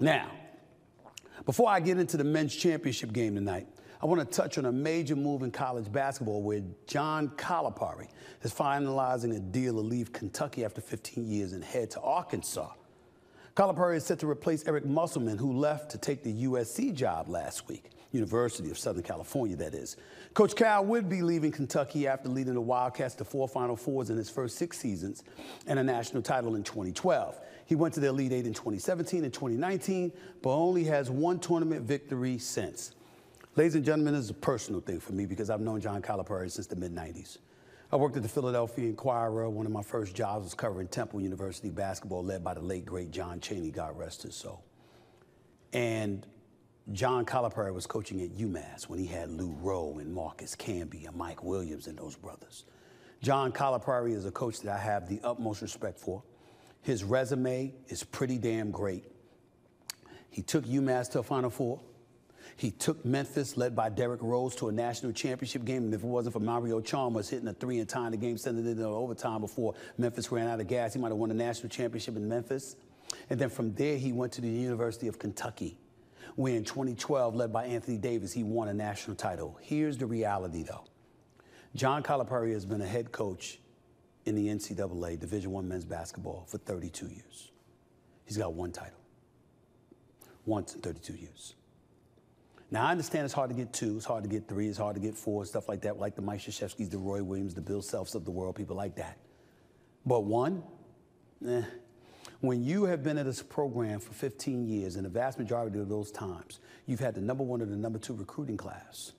Now, before I get into the men's championship game tonight, I want to touch on a major move in college basketball where John Calipari is finalizing a deal to leave Kentucky after 15 years and head to Arkansas. Calipari is set to replace Eric Musselman, who left to take the USC job last week. University of Southern California, that is. Coach Cal would be leaving Kentucky after leading the Wildcats to four Final Fours in his first six seasons and a national title in 2012. He went to the Elite Eight in 2017 and 2019, but only has one tournament victory since. Ladies and gentlemen, this is a personal thing for me because I've known John Calipari since the mid 90s. I worked at the Philadelphia Inquirer. One of my first jobs was covering Temple University basketball, led by the late, great John Chaney, God rest his soul. And John Calipari was coaching at UMass when he had Lou Roe and Marcus Camby and Mike Williams and those brothers. John Calipari is a coach that I have the utmost respect for. His resume is pretty damn great. He took UMass to a Final Four. He took Memphis, led by Derrick Rose, to a national championship game. And if it wasn't for Mario Chalmers hitting a three and tying the game, sending it into overtime before Memphis ran out of gas, he might have won a national championship in Memphis. And then from there, he went to the University of Kentucky, where in 2012, led by Anthony Davis, he won a national title. Here's the reality, though. John Calipari has been a head coach in the NCAA Division One men's basketball for 32 years. He's got one title. Once in 32 years. Now, I understand it's hard to get two, it's hard to get three, it's hard to get four, stuff like that, like the Mike Krzyzewskis, the Roy Williams, the Bill Selfs of the world, people like that. But one, eh, when you have been at this program for 15 years, and the vast majority of those times, you've had the number one or the number two recruiting class,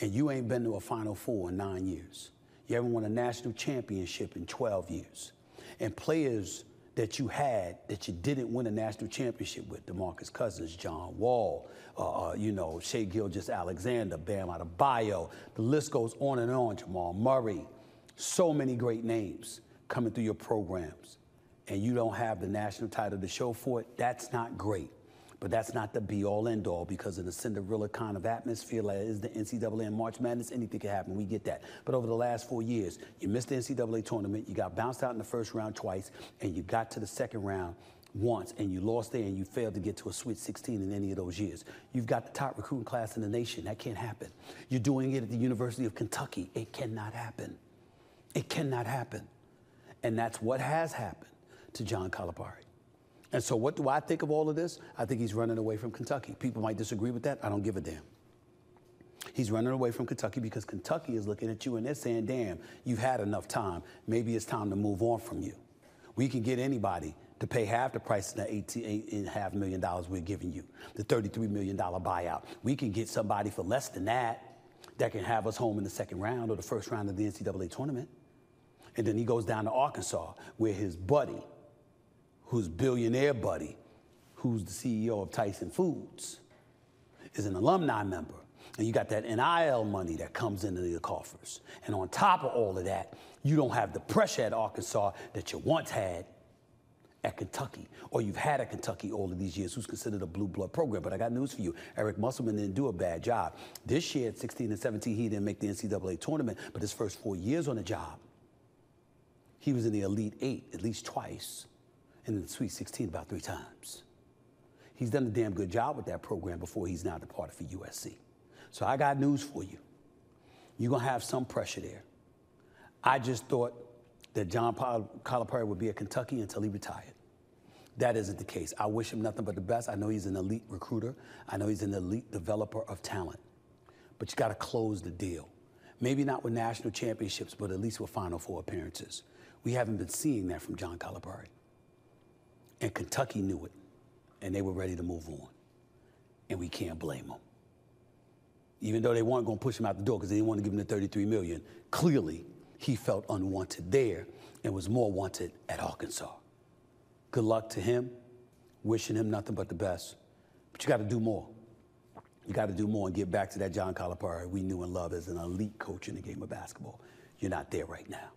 and you ain't been to a Final Four in nine years. You haven't won a national championship in 12 years. And players that you had that you didn't win a national championship with, DeMarcus Cousins, John Wall, uh, uh, you know, Shai Gilgeous-Alexander, Bam Adebayo. The list goes on and on, Jamal Murray. So many great names coming through your programs. And you don't have the national title to show for it, that's not great. But that's not the be all end all because in the Cinderella kind of atmosphere like is the NCAA and March Madness, anything can happen. We get that. But over the last four years, you missed the NCAA tournament, you got bounced out in the first round twice, and you got to the second round once and you lost there and you failed to get to a Sweet 16 in any of those years. You've got the top recruiting class in the nation. That can't happen. You're doing it at the University of Kentucky. It cannot happen. It cannot happen. And that's what has happened to John Calipari. And so, what do I think of all of this? I think he's running away from Kentucky. People might disagree with that. I don't give a damn. He's running away from Kentucky because Kentucky is looking at you and they're saying, damn, you've had enough time. Maybe it's time to move on from you. We can get anybody to pay half the price of the $18.5 million we're giving you, the $33 million buyout. We can get somebody for less than that that can have us home in the second round or the first round of the NCAA tournament. And then he goes down to Arkansas, where his buddy, whose billionaire buddy, who's the CEO of Tyson Foods, is an alumni member. And you got that NIL money that comes into the coffers. And on top of all of that, you don't have the pressure at Arkansas that you once had at Kentucky, or you've had at Kentucky all of these years, who's considered a blue blood program. But I got news for you. Eric Musselman didn't do a bad job. This year at 16 and 17, he didn't make the NCAA tournament, but his first four years on the job, he was in the Elite Eight at least twice and the Sweet 16 about three times. He's done a damn good job with that program before he's now departed for USC. So I got news for you. You're going to have some pressure there. I just thought that John Calipari would be at Kentucky until he retired. That isn't the case. I wish him nothing but the best. I know he's an elite recruiter. I know he's an elite developer of talent. But you got to close the deal. Maybe not with national championships, but at least with Final Four appearances. We haven't been seeing that from John Calipari. And Kentucky knew it, and they were ready to move on. And we can't blame them. Even though they weren't going to push him out the door because they didn't want to give him the 33 million, clearly he felt unwanted there and was more wanted at Arkansas. Good luck to him. Wishing him nothing but the best. But you got to do more. You got to do more and get back to that John Calipari we knew and loved as an elite coach in the game of basketball. You're not there right now.